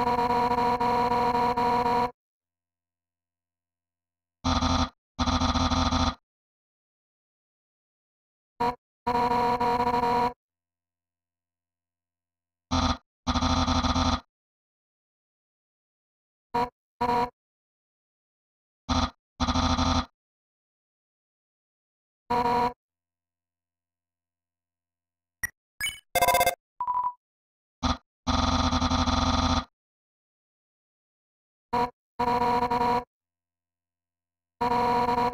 you. Thank you.